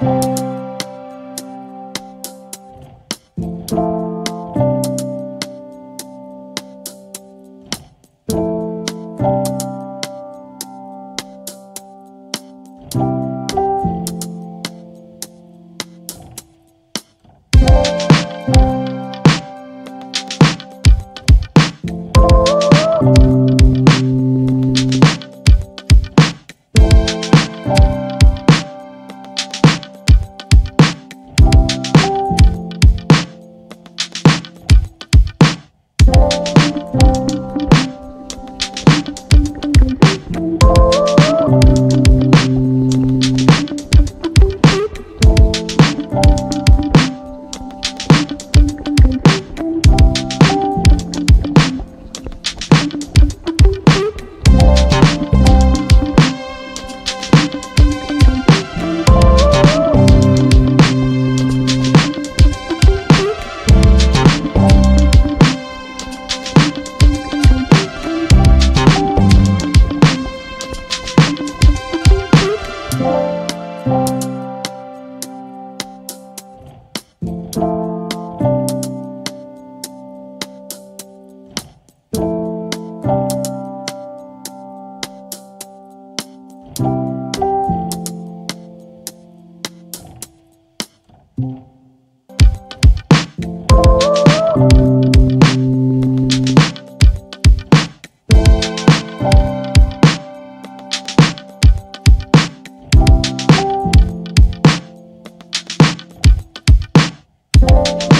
you Thank